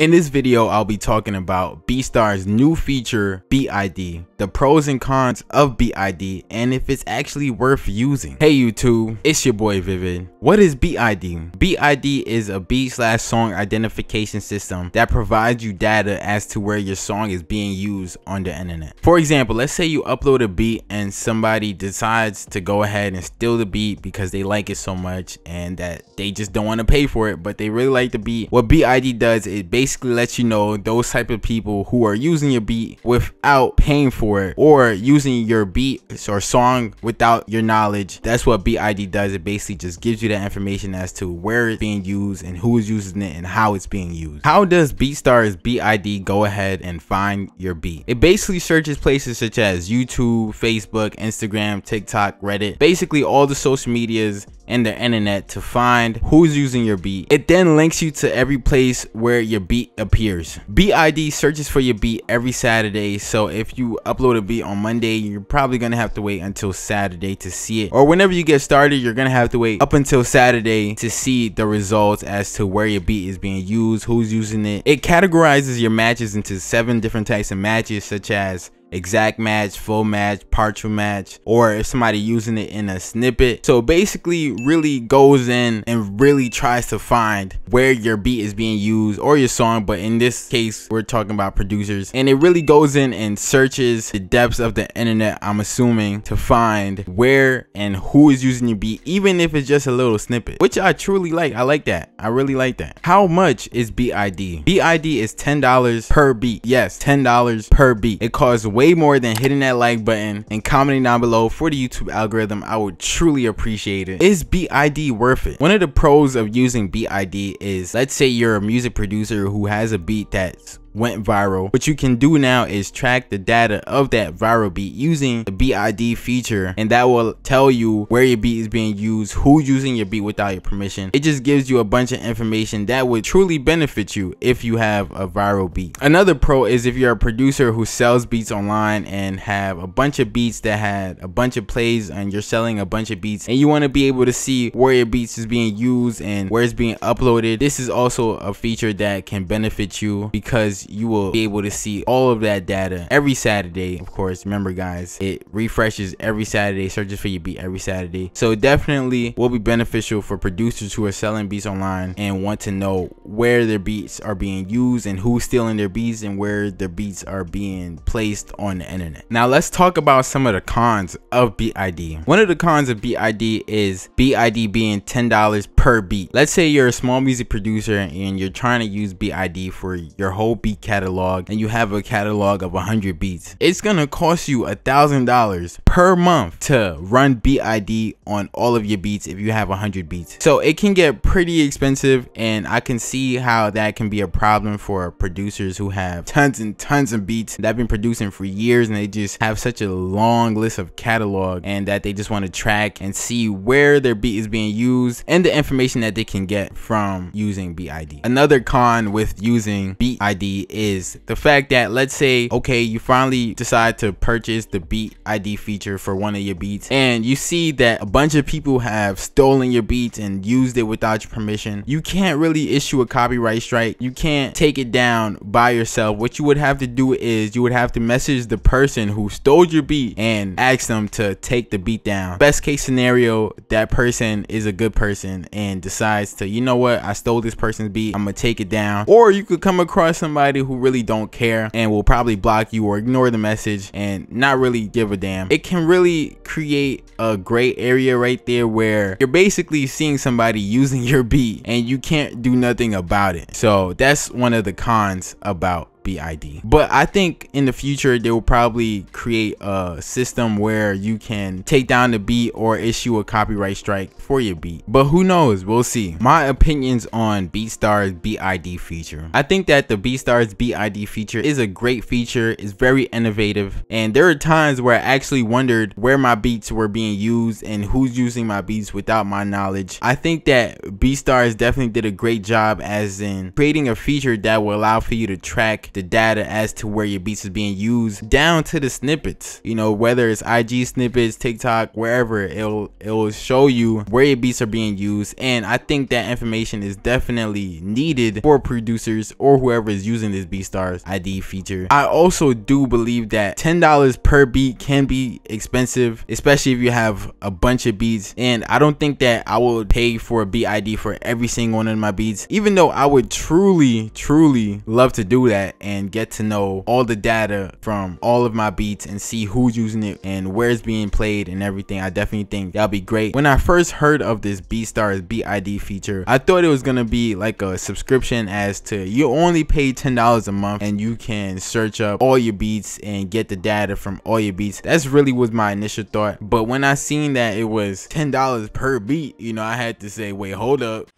In this video, I'll be talking about BeatStar's new feature, BID, the pros and cons of BID, and if it's actually worth using. Hey YouTube, it's your boy Vivid. What is BID? ID? Beat ID is a beat slash song identification system that provides you data as to where your song is being used on the internet. For example, let's say you upload a beat and somebody decides to go ahead and steal the beat because they like it so much and that they just don't want to pay for it, but they really like the beat. What BID does, it basically basically lets you know those type of people who are using your beat without paying for it or using your beat or song without your knowledge. That's what Beat ID does. It basically just gives you that information as to where it's being used and who is using it and how it's being used. How does BeatStar's Beat ID go ahead and find your beat? It basically searches places such as YouTube, Facebook, Instagram, TikTok, Reddit, basically all the social medias and the internet to find who's using your beat. It then links you to every place where your beat appears. BID searches for your beat every Saturday, so if you upload a beat on Monday, you're probably gonna have to wait until Saturday to see it. Or whenever you get started, you're gonna have to wait up until Saturday to see the results as to where your beat is being used, who's using it. It categorizes your matches into seven different types of matches, such as exact match, full match, partial match, or if somebody using it in a snippet. So basically really goes in and really tries to find where your beat is being used or your song. But in this case, we're talking about producers and it really goes in and searches the depths of the internet, I'm assuming to find where and who is using your beat, even if it's just a little snippet, which I truly like. I like that. I really like that. How much is BID? BID is $10 per beat. Yes, $10 per beat. It costs way more than hitting that like button and commenting down below for the YouTube algorithm. I would truly appreciate it. Is BID worth it? One of the pros of using BID is let's say you're a music producer who has a beat that's went viral. What you can do now is track the data of that viral beat using the BID feature and that will tell you where your beat is being used, who's using your beat without your permission. It just gives you a bunch of information that would truly benefit you if you have a viral beat. Another pro is if you're a producer who sells beats online and have a bunch of beats that had a bunch of plays and you're selling a bunch of beats and you want to be able to see where your beats is being used and where it's being uploaded. This is also a feature that can benefit you because you will be able to see all of that data every Saturday. Of course, remember guys, it refreshes every Saturday, searches for your beat every Saturday. So definitely will be beneficial for producers who are selling beats online and want to know where their beats are being used and who's stealing their beats and where their beats are being placed on the internet. Now let's talk about some of the cons of Beat ID. One of the cons of Beat ID is Beat ID being $10 per beat. Let's say you're a small music producer and you're trying to use Beat ID for your whole beat beat catalog and you have a catalog of 100 beats, it's gonna cost you a thousand dollars per month to run beat ID on all of your beats if you have 100 beats. So it can get pretty expensive and I can see how that can be a problem for producers who have tons and tons of beats that have been producing for years and they just have such a long list of catalog and that they just want to track and see where their beat is being used and the information that they can get from using beat ID. Another con with using beat Is the fact that let's say okay you finally decide to purchase the beat id feature for one of your beats and you see that a bunch of people have stolen your beats and used it without your permission you can't really issue a copyright strike. You can't take it down by yourself. What you would have to do is you would have to message the person who stole your beat and ask them to take the beat down. Best case scenario that person is a good person and decides to you know what? I stole this person's beat. I'm gonna take it down. Or you could come across somebody somebody who really don't care and will probably block you or ignore the message and not really give a damn. It can really create a gray area right there where you're basically seeing somebody using your beat and you can't do nothing about it. So that's one of the cons about BID. But I think in the future they will probably create a system where you can take down the beat or issue a copyright strike for your beat. But who knows? We'll see. My opinions on BeatStar's BID feature. I think that the BeatStar's BID feature is a great feature. It's very innovative. And there are times where I actually wondered where my beats were being used and who's using my beats without my knowledge. I think that BeatStars definitely did a great job as in creating a feature that will allow for you to track track the data as to where your beats is being used down to the snippets. You know, whether it's IG snippets, TikTok, wherever, it'll it'll show you where your beats are being used. And I think that information is definitely needed for producers or whoever is using this BeatStars ID feature. I also do believe that $10 per beat can be expensive, especially if you have a bunch of beats. And I don't think that I would pay for a beat ID for every single one of my beats, even though I would truly, truly love to do that and get to know all the data from all of my beats and see who's using it and where it's being played and everything. I definitely think that'll be great. When I first heard of this BeatStars beat ID feature, I thought it was gonna be like a subscription as to you only pay $10 a month and you can search up all your beats and get the data from all your beats. That's really was my initial thought. But when I seen that it was $10 per beat, you know, I had to say, wait, hold up.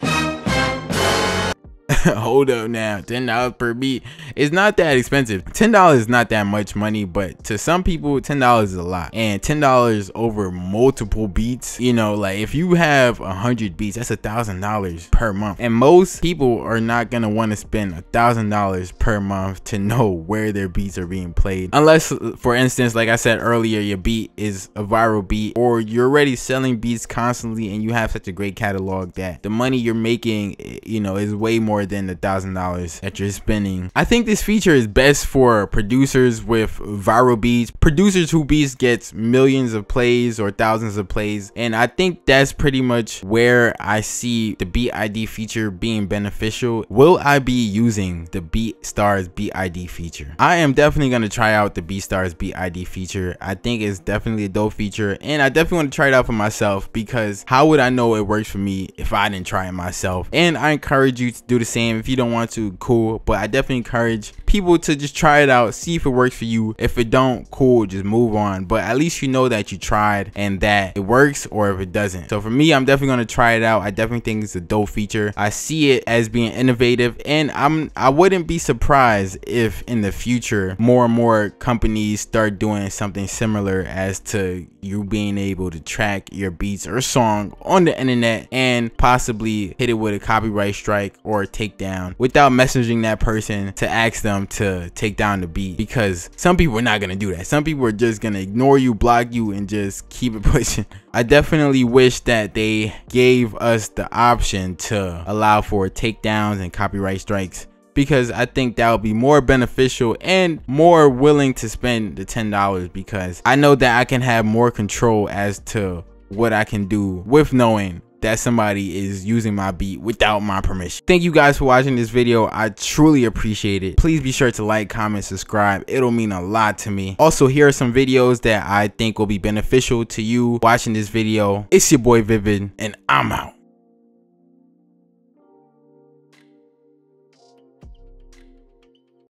hold up now $10 per beat. It's not that expensive. $10 is not that much money but to some people $10 is a lot. And $10 over multiple beats you know like if you have a hundred beats that's a thousand dollars per month. And most people are not gonna want to spend a thousand dollars per month to know where their beats are being played. Unless for instance like I said earlier your beat is a viral beat or you're already selling beats constantly and you have such a great catalog that the money you're making eh, you know is way more than the thousand dollars that you're spending. I think this feature is best for producers with viral beats, producers who beats gets millions of plays or thousands of plays. And I think that's pretty much where I see the beat ID feature being beneficial. Will I be using the BeatStars beat ID feature? I am definitely going to try out the BeatStars beat ID feature. I think it's definitely a dope feature and I definitely want to try it out for myself because how would I know it works for me if I didn't try it myself? And I encourage you to do the same if you don't want to cool. But i definitely encourage people to just try it out see if it works for you. If it don't cool just move on. But at least you know that you tried and that it works or if it doesn't. So for me i'm definitely going to try it out. I definitely think it's a dope feature. I see it as being innovative and i'm i wouldn't be surprised if in the future more and more companies start doing something similar as to you being able to track your beats or song on the internet and possibly hit it with a copyright strike or takedown without messaging that person to ask them to take down the beat because some people are not going to do that. Some people are just going to ignore you, block you, and just keep it pushing. I definitely wish that they gave us the option to allow for takedowns and copyright strikes because I think that would be more beneficial and more willing to spend the $10 because I know that I can have more control as to what I can do with knowing that somebody is using my beat without my permission. Thank you guys for watching this video. I truly appreciate it. Please be sure to like, comment, subscribe. It'll mean a lot to me. Also, here are some videos that I think will be beneficial to you watching this video. It's your boy Vivid and I'm out.